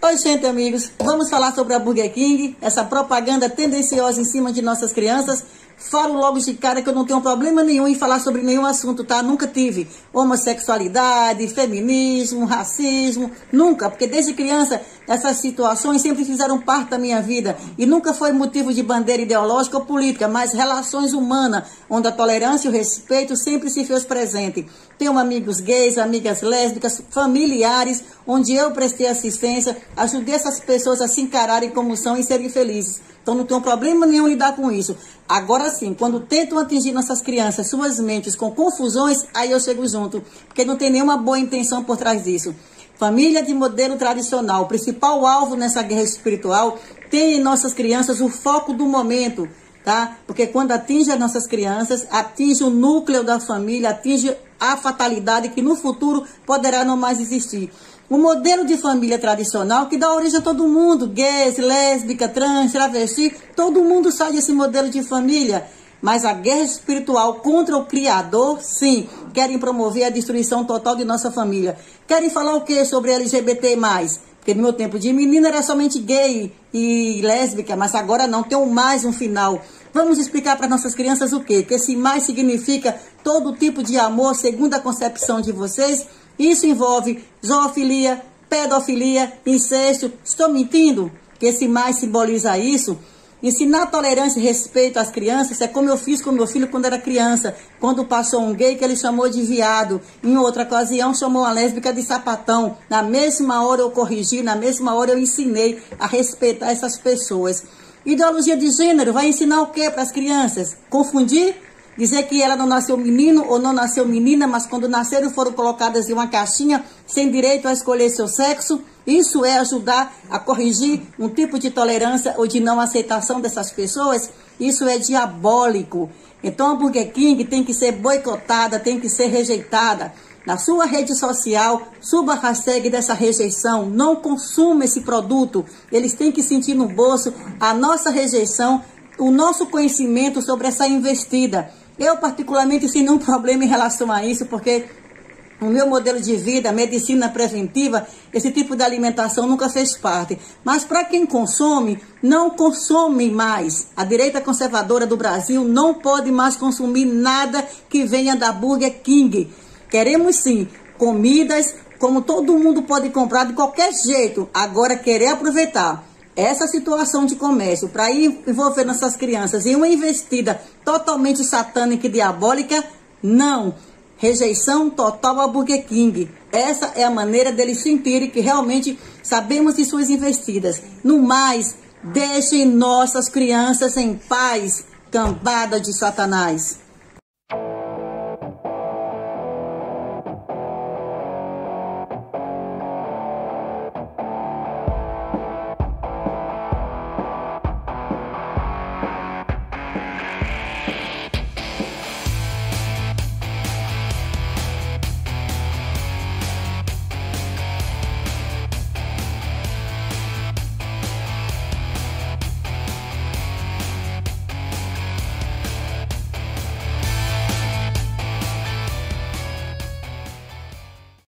Oi, gente, amigos. Vamos falar sobre a Burger King, essa propaganda tendenciosa em cima de nossas crianças. Falo logo de cara que eu não tenho problema nenhum em falar sobre nenhum assunto, tá? Nunca tive homossexualidade, feminismo, racismo, nunca, porque desde criança essas situações sempre fizeram parte da minha vida e nunca foi motivo de bandeira ideológica ou política, mas relações humanas, onde a tolerância e o respeito sempre se fez presente. Tenho amigos gays, amigas lésbicas, familiares, onde eu prestei assistência, ajudei essas pessoas a se encararem como são e serem felizes. Então não tenho problema nenhum lidar com isso. Agora sim, quando tentam atingir nossas crianças, suas mentes com confusões, aí eu chego junto, porque não tem nenhuma boa intenção por trás disso. Família de modelo tradicional, o principal alvo nessa guerra espiritual tem em nossas crianças o foco do momento, tá? Porque quando atinge as nossas crianças, atinge o núcleo da família, atinge a fatalidade que no futuro poderá não mais existir. O modelo de família tradicional que dá origem a todo mundo, gays, lésbica, trans, travesti, todo mundo sai desse modelo de família. Mas a guerra espiritual contra o Criador, sim, querem promover a destruição total de nossa família. Querem falar o que sobre LGBT+. Porque no meu tempo de menina era somente gay e lésbica, mas agora não, tem um mais um final. Vamos explicar para nossas crianças o quê? Que esse mais significa todo tipo de amor segundo a concepção de vocês. Isso envolve zoofilia, pedofilia, incesto. Estou mentindo? Que esse mais simboliza isso? Ensinar tolerância e respeito às crianças é como eu fiz com meu filho quando era criança. Quando passou um gay que ele chamou de viado. Em outra ocasião chamou a lésbica de sapatão. Na mesma hora eu corrigi, na mesma hora eu ensinei a respeitar essas pessoas. Ideologia de gênero vai ensinar o que para as crianças? Confundir? Dizer que ela não nasceu menino ou não nasceu menina, mas quando nasceram foram colocadas em uma caixinha sem direito a escolher seu sexo? Isso é ajudar a corrigir um tipo de tolerância ou de não aceitação dessas pessoas? Isso é diabólico. Então a Burger King tem que ser boicotada, tem que ser rejeitada. Na sua rede social, suba a hashtag dessa rejeição. Não consuma esse produto. Eles têm que sentir no bolso a nossa rejeição, o nosso conhecimento sobre essa investida. Eu, particularmente, sem nenhum problema em relação a isso, porque o meu modelo de vida, medicina preventiva, esse tipo de alimentação nunca fez parte. Mas para quem consome, não consome mais. A direita conservadora do Brasil não pode mais consumir nada que venha da Burger King. Queremos sim comidas como todo mundo pode comprar de qualquer jeito. Agora querer aproveitar essa situação de comércio para envolver nossas crianças em uma investida totalmente satânica e diabólica, não. Rejeição total ao Burger King. Essa é a maneira deles sentirem que realmente sabemos de suas investidas. No mais, deixem nossas crianças em paz, cambada de Satanás.